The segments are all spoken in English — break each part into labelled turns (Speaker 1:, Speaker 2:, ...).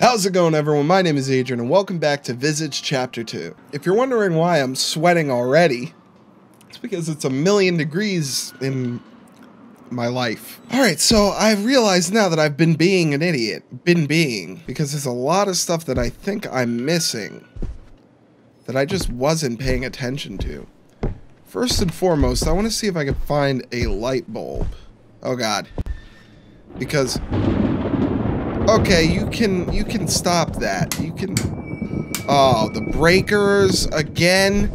Speaker 1: How's it going, everyone? My name is Adrian, and welcome back to Visage Chapter 2. If you're wondering why I'm sweating already, it's because it's a million degrees in my life. Alright, so I've realized now that I've been being an idiot. Been being. Because there's a lot of stuff that I think I'm missing. That I just wasn't paying attention to. First and foremost, I want to see if I can find a light bulb. Oh god. Because Okay, you can you can stop that. You can Oh, the breakers again.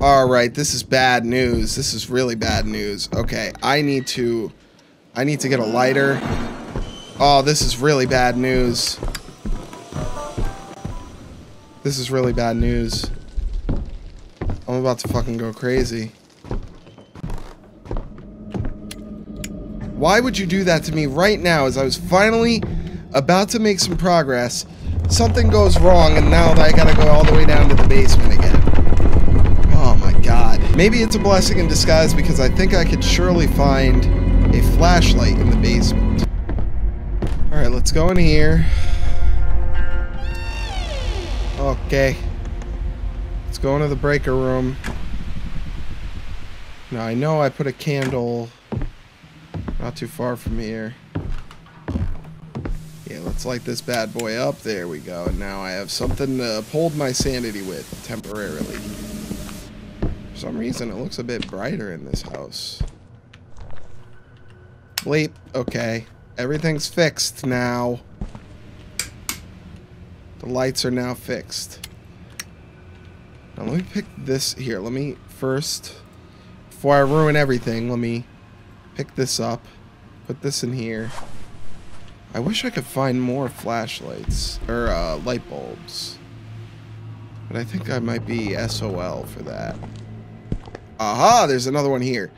Speaker 1: All right, this is bad news. This is really bad news. Okay, I need to I need to get a lighter. Oh, this is really bad news. This is really bad news. I'm about to fucking go crazy. Why would you do that to me right now as I was finally about to make some progress? Something goes wrong and now I gotta go all the way down to the basement again. Oh my god. Maybe it's a blessing in disguise because I think I could surely find a flashlight in the basement. Alright, let's go in here. Okay. Let's go into the breaker room. Now I know I put a candle not too far from here. Yeah, let's light this bad boy up. There we go. And now I have something to uphold my sanity with temporarily. For some reason, it looks a bit brighter in this house. Bleep. Okay. Everything's fixed now. The lights are now fixed. Now let me pick this here. Let me first, before I ruin everything, let me pick this up, put this in here. I wish I could find more flashlights, or uh, light bulbs. But I think I might be SOL for that. Aha, there's another one here.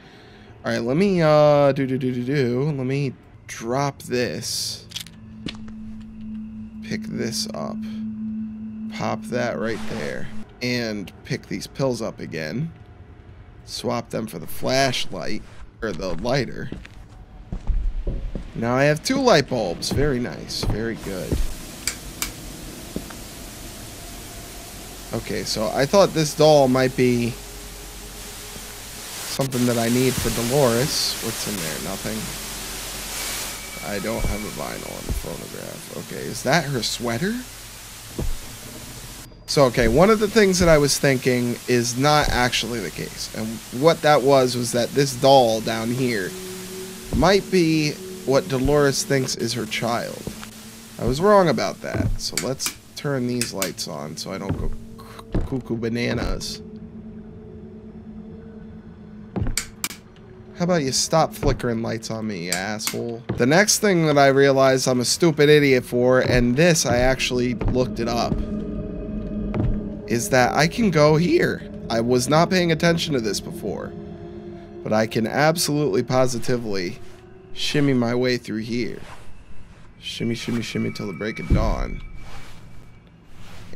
Speaker 1: Alright, let me, uh, do, do, do, do, do. Let me drop this. Pick this up. Pop that right there. And pick these pills up again. Swap them for the flashlight or the lighter. Now I have two light bulbs. Very nice. Very good. Okay, so I thought this doll might be something that I need for Dolores. What's in there? Nothing. I don't have a vinyl on the phonograph. Okay, is that her sweater? So, okay, one of the things that I was thinking is not actually the case. And what that was was that this doll down here might be what Dolores thinks is her child. I was wrong about that. So let's turn these lights on so I don't go cuckoo bananas. How about you stop flickering lights on me, you asshole? The next thing that I realized I'm a stupid idiot for, and this I actually looked it up is that I can go here. I was not paying attention to this before. But I can absolutely positively shimmy my way through here. Shimmy, shimmy, shimmy till the break of dawn.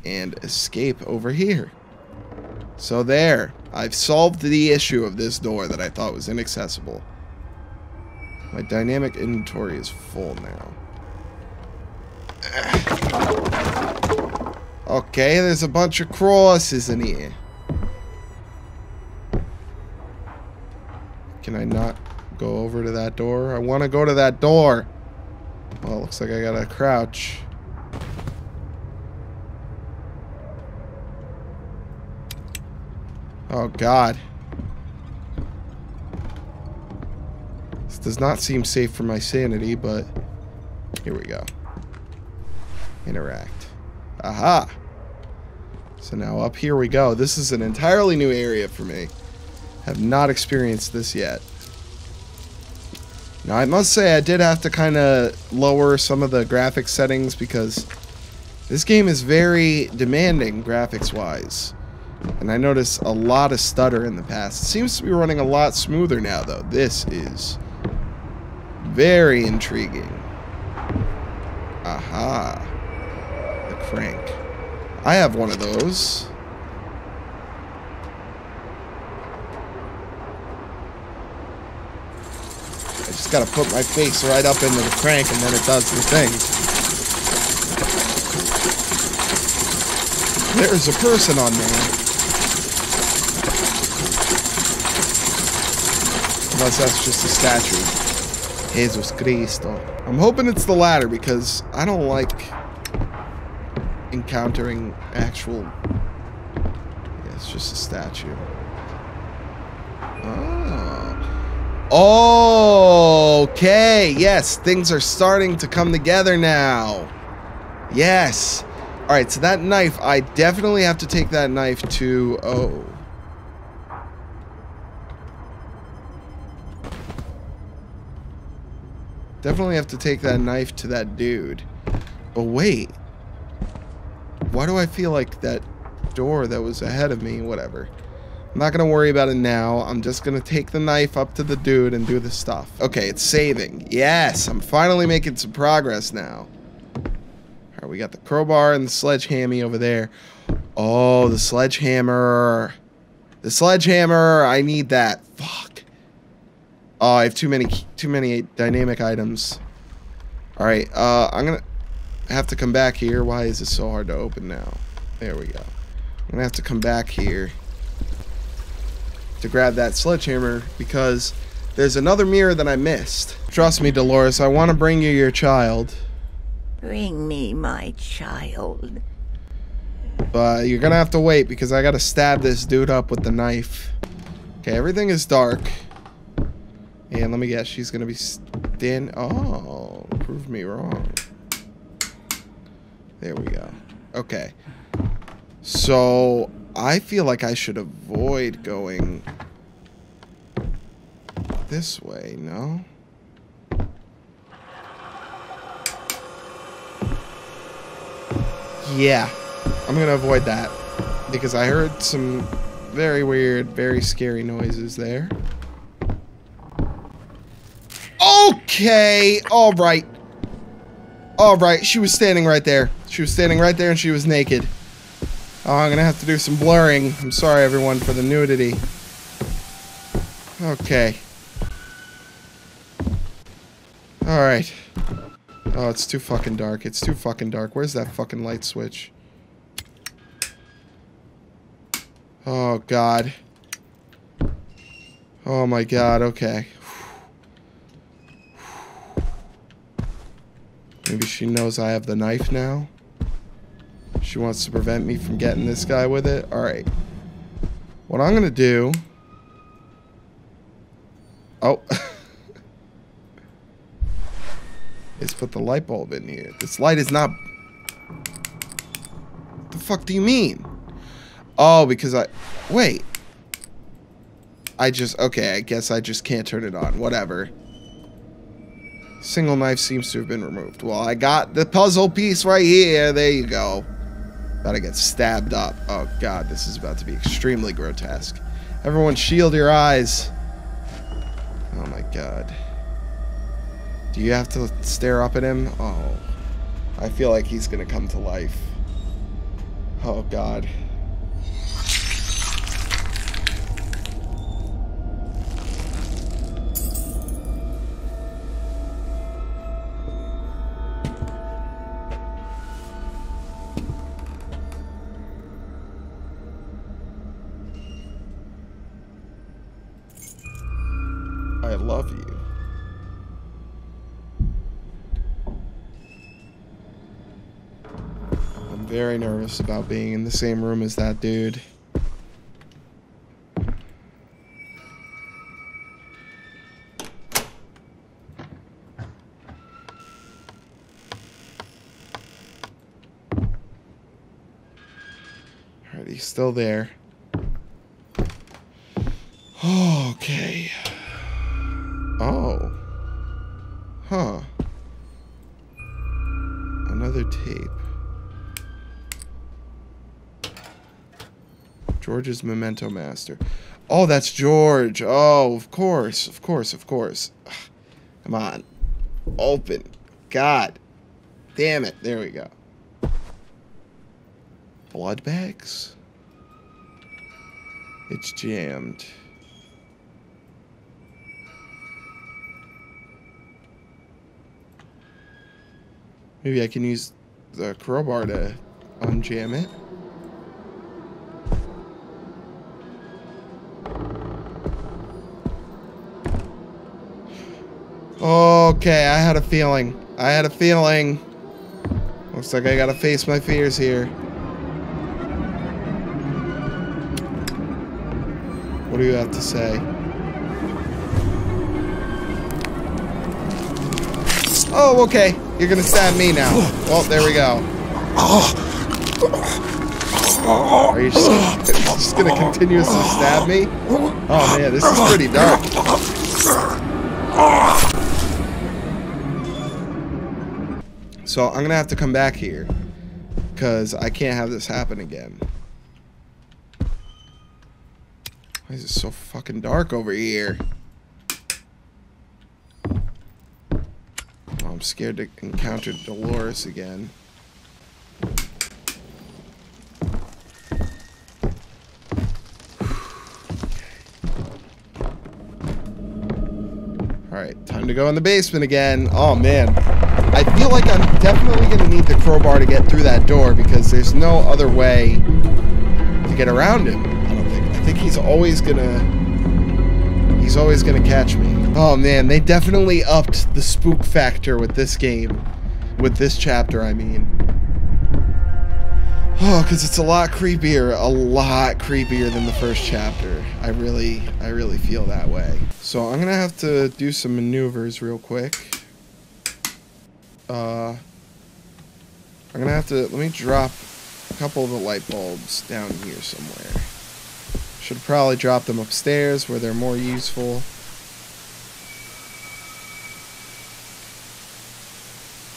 Speaker 1: And escape over here. So there. I've solved the issue of this door that I thought was inaccessible. My dynamic inventory is full now. Okay, there's a bunch of crosses in here. Can I not go over to that door? I want to go to that door. Well, looks like I gotta crouch. Oh, God. This does not seem safe for my sanity, but here we go. Interact. Aha! So now up here we go. This is an entirely new area for me. Have not experienced this yet. Now I must say I did have to kind of lower some of the graphics settings because this game is very demanding graphics wise. And I noticed a lot of stutter in the past. It seems to be running a lot smoother now though. This is very intriguing. Aha The crank. I have one of those. I just gotta put my face right up into the crank and then it does the thing. There's a person on there. Unless that's just a statue. Jesus Cristo. I'm hoping it's the latter because I don't like encountering actual... Yeah, it's just a statue. Oh. Okay, yes, things are starting to come together now. Yes. All right, so that knife, I definitely have to take that knife to... Oh. Definitely have to take that knife to that dude. But wait. Why do I feel like that door that was ahead of me, whatever. I'm not going to worry about it now. I'm just going to take the knife up to the dude and do the stuff. Okay, it's saving. Yes, I'm finally making some progress now. All right, we got the crowbar and the sledgehammer over there. Oh, the sledgehammer. The sledgehammer. I need that. Fuck. Oh, I have too many too many dynamic items. All right, uh, I'm going to have to come back here. Why is it so hard to open now? There we go. I'm going to have to come back here to grab that sledgehammer because there's another mirror that I missed. Trust me, Dolores, I want to bring you your child.
Speaker 2: Bring me my child.
Speaker 1: But you're gonna have to wait because I gotta stab this dude up with the knife. Okay, everything is dark. And let me guess, she's gonna be stand. Oh, prove me wrong. There we go. Okay. So I feel like I should avoid going this way, no? Yeah, I'm gonna avoid that because I heard some very weird, very scary noises there. Okay, alright. Alright, she was standing right there. She was standing right there and she was naked. Oh, I'm gonna have to do some blurring. I'm sorry, everyone, for the nudity. Okay. Alright. Oh, it's too fucking dark. It's too fucking dark. Where's that fucking light switch? Oh, God. Oh, my God. Okay. Maybe she knows I have the knife now? She wants to prevent me from getting this guy with it. Alright. What I'm going to do... Oh. is put the light bulb in here. This light is not... What the fuck do you mean? Oh, because I... Wait. I just... Okay, I guess I just can't turn it on. Whatever. Single knife seems to have been removed. Well, I got the puzzle piece right here. There you go. About to get stabbed up. Oh god, this is about to be extremely grotesque. Everyone shield your eyes. Oh my god. Do you have to stare up at him? Oh. I feel like he's gonna come to life. Oh god. Very nervous about being in the same room as that dude. Alright, he's still there. George's Memento Master. Oh, that's George. Oh, of course. Of course, of course. Come on. Open. God. Damn it. There we go. Blood bags? It's jammed. Maybe I can use the crowbar to unjam it. Okay, I had a feeling. I had a feeling. Looks like I gotta face my fears here. What do you have to say? Oh, okay. You're gonna stab me now. Well, there we go. Are you just, just gonna continuously stab me? Oh man, this is pretty dark. So I'm gonna have to come back here. Because I can't have this happen again. Why is it so fucking dark over here? Oh, I'm scared to encounter Dolores again. Alright, time to go in the basement again. Oh man. I feel like I'm definitely going to need the crowbar to get through that door because there's no other way to get around him. I don't think. I think he's always going to... He's always going to catch me. Oh man, they definitely upped the spook factor with this game. With this chapter, I mean. Oh, because it's a lot creepier, a lot creepier than the first chapter. I really, I really feel that way. So I'm gonna have to do some maneuvers real quick. Uh, I'm gonna have to, let me drop a couple of the light bulbs down here somewhere. Should probably drop them upstairs where they're more useful.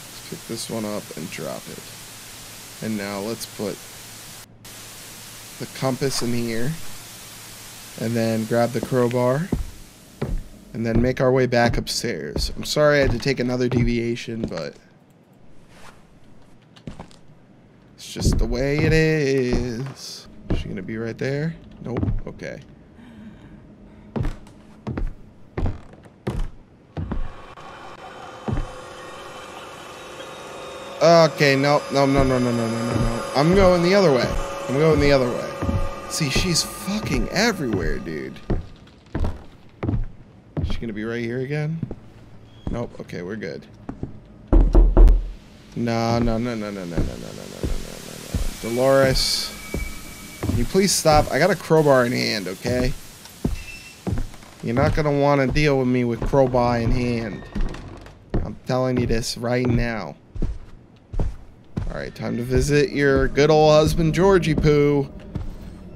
Speaker 1: Let's pick this one up and drop it. And now let's put the compass in here. And then grab the crowbar. And then make our way back upstairs. I'm sorry I had to take another deviation, but... It's just the way it is. Is she gonna be right there? Nope. Okay. Okay, no, no, no, no, no, no, no, no, no. I'm going the other way. I'm going the other way. See, she's fucking everywhere, dude. Is she gonna be right here again? Nope. Okay, we're good. No, no, no, no, no, no, no, no, no, no, no, no, no. Dolores, can you please stop? I got a crowbar in hand, okay? You're not gonna want to deal with me with crowbar in hand. I'm telling you this right now. Alright, time to visit your good old husband, Georgie Poo.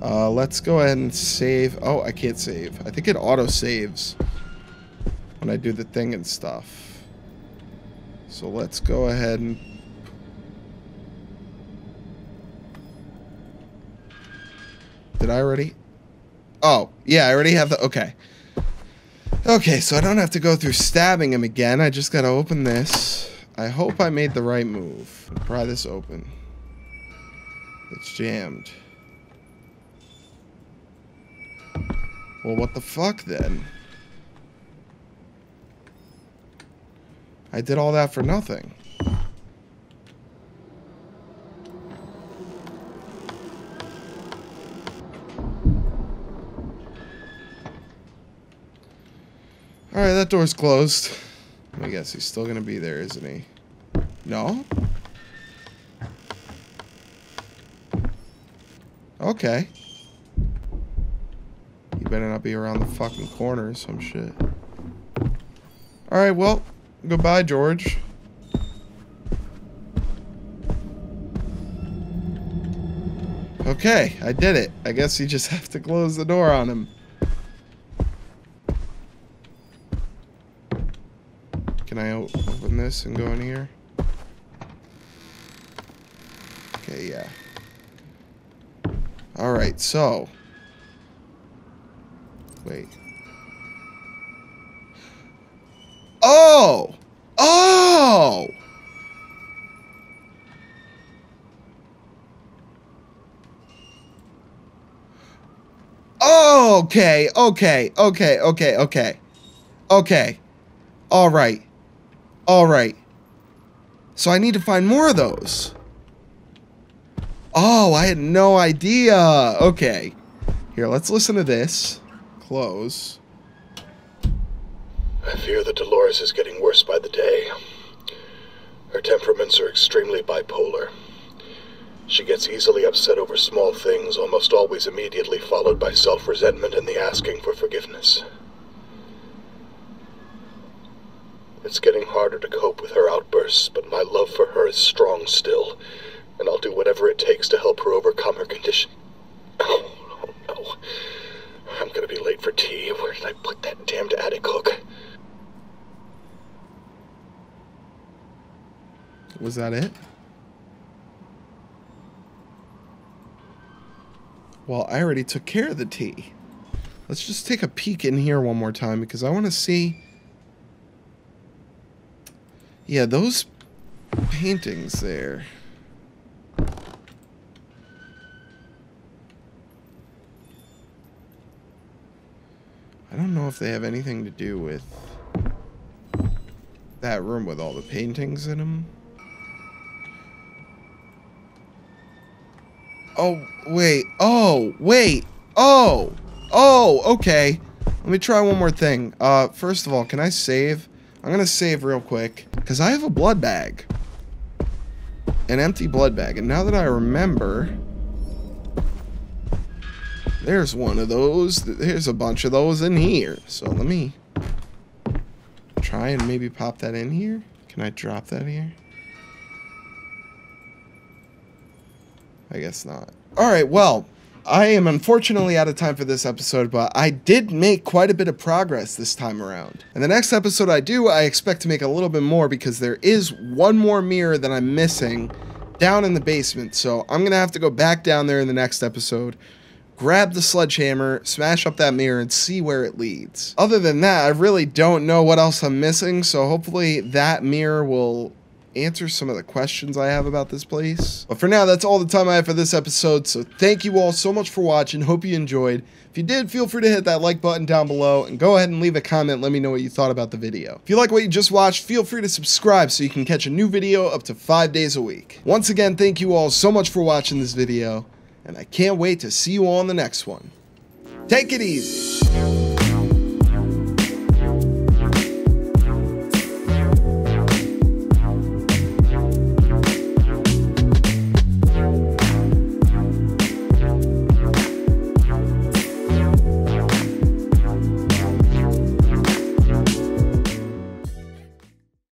Speaker 1: Uh, let's go ahead and save. Oh, I can't save. I think it auto-saves when I do the thing and stuff. So let's go ahead and... Did I already? Oh, yeah, I already have the... Okay. Okay, so I don't have to go through stabbing him again. I just gotta open this. I hope I made the right move. Pry this open. It's jammed. Well, what the fuck then? I did all that for nothing. Alright, that door's closed. I guess he's still gonna be there, isn't he? No? Okay. You better not be around the fucking corner or some shit. Alright, well, goodbye, George. Okay, I did it. I guess you just have to close the door on him. Can I open this and go in here? Yeah. Alright, so. Wait. Oh! Oh! Okay, okay, okay, okay, okay. Okay. Alright. Alright. So I need to find more of those. Oh, I had no idea. Okay. Here, let's listen to this. Close.
Speaker 3: I fear that Dolores is getting worse by the day. Her temperaments are extremely bipolar. She gets easily upset over small things, almost always immediately followed by self resentment and the asking for forgiveness. It's getting harder to cope with her outbursts, but my love for her is strong still, and I'll do whatever it takes to help her overcome her condition. Oh, oh no. I'm gonna be late for tea. Where did I put that damned attic hook?
Speaker 1: Was that it? Well, I already took care of the tea. Let's just take a peek in here one more time because I want to see. Yeah, those paintings there. I don't know if they have anything to do with that room with all the paintings in them. Oh, wait. Oh, wait. Oh. Oh, okay. Let me try one more thing. Uh, first of all, can I save? I'm gonna save real quick. Because I have a blood bag. An empty blood bag. And now that I remember... There's one of those. There's a bunch of those in here. So let me try and maybe pop that in here. Can I drop that here? I guess not. Alright, well, I am unfortunately out of time for this episode, but I did make quite a bit of progress this time around. And the next episode I do, I expect to make a little bit more because there is one more mirror that I'm missing down in the basement. So I'm going to have to go back down there in the next episode, grab the sledgehammer, smash up that mirror, and see where it leads. Other than that, I really don't know what else I'm missing, so hopefully that mirror will answer some of the questions I have about this place. But for now, that's all the time I have for this episode, so thank you all so much for watching. Hope you enjoyed. If you did, feel free to hit that like button down below and go ahead and leave a comment. Let me know what you thought about the video. If you like what you just watched, feel free to subscribe so you can catch a new video up to five days a week. Once again, thank you all so much for watching this video, and I can't wait to see you on the next one. Take it easy.